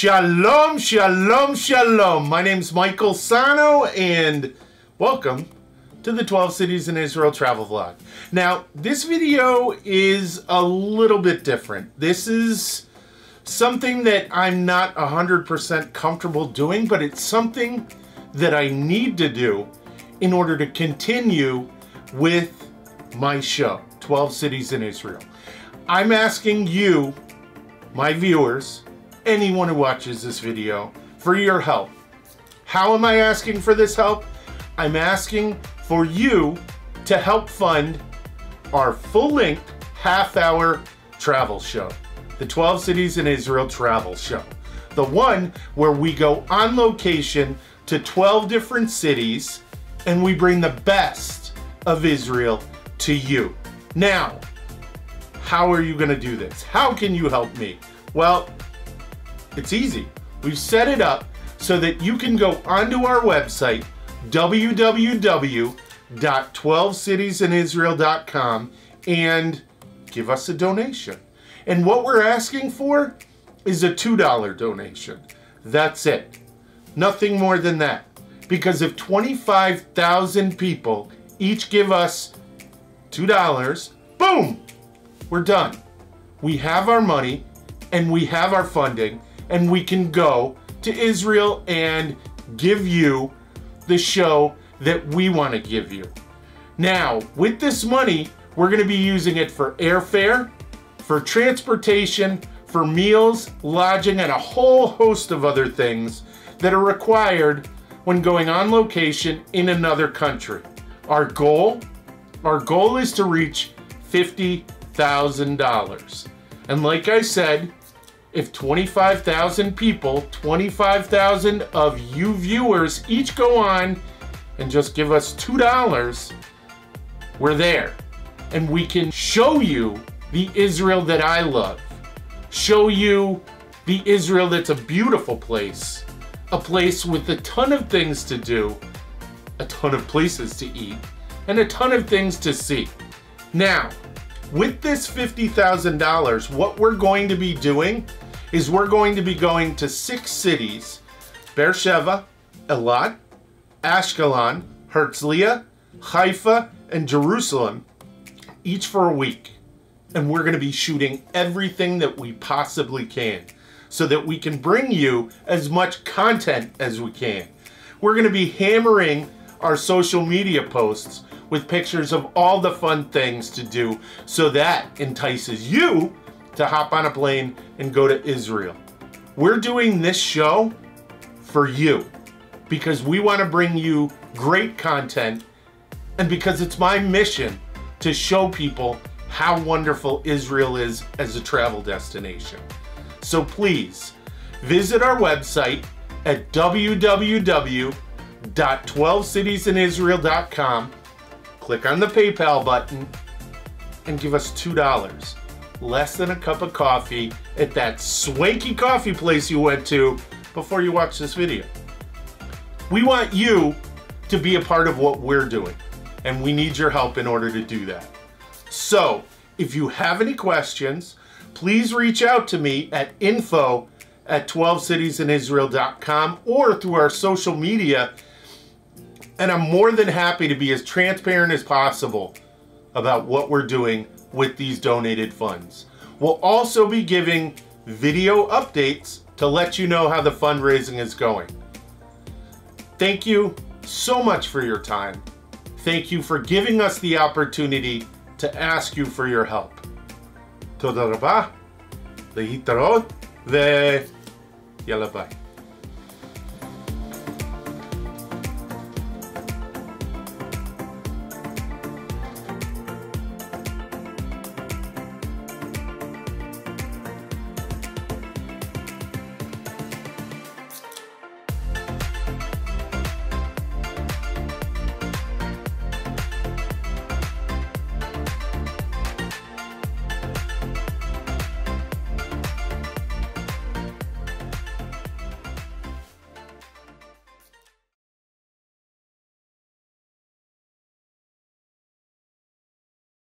Shalom, shalom, shalom. My name's Michael Sahno, and welcome to the 12 Cities in Israel travel vlog. Now, this video is a little bit different. This is something that I'm not 100% comfortable doing, but it's something that I need to do in order to continue with my show, 12 Cities in Israel. I'm asking you, my viewers, anyone who watches this video, for your help. How am I asking for this help? I'm asking for you to help fund our full-length half-hour travel show, the 12 Cities in Israel travel show. The one where we go on location to 12 different cities and we bring the best of Israel to you. Now, how are you going to do this? How can you help me? Well, it's easy. We've set it up so that you can go onto our website, www.12citiesinisrael.com, and give us a donation. And what we're asking for is a $2 donation. That's it. Nothing more than that. Because if 25,000 people each give us $2, boom, we're done. We have our money and we have our funding and we can go to Israel and give you the show that we want to give you. Now, with this money, we're going to be using it for airfare, for transportation, for meals, lodging, and a whole host of other things that are required when going on location in another country. Our goal, our goal is to reach $50,000. And like I said, if 25,000 people, 25,000 of you viewers each go on and just give us $2, we're there. And we can show you the Israel that I love. Show you the Israel that's a beautiful place. A place with a ton of things to do, a ton of places to eat, and a ton of things to see. Now, with this $50,000, what we're going to be doing is we're going to be going to six cities, Beersheba, Eilat, Ashkelon, Herzliya, Haifa, and Jerusalem, each for a week. And we're going to be shooting everything that we possibly can so that we can bring you as much content as we can. We're going to be hammering our social media posts with pictures of all the fun things to do so that entices you to hop on a plane and go to Israel. We're doing this show for you because we want to bring you great content and because it's my mission to show people how wonderful Israel is as a travel destination. So please visit our website at www.12citiesinisrael.com, click on the PayPal button, and give us $2 less than a cup of coffee at that swanky coffee place you went to before you watch this video. We want you to be a part of what we're doing, and we need your help in order to do that. So, if you have any questions, please reach out to me at info at 12citiesinisrael.com or through our social media, and I'm more than happy to be as transparent as possible about what we're doing with these donated funds. We'll also be giving video updates to let you know how the fundraising is going. Thank you so much for your time. Thank you for giving us the opportunity to ask you for your help. Toda raba, the the oh, yalla bye.